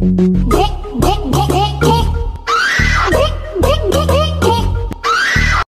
Mm-hmm.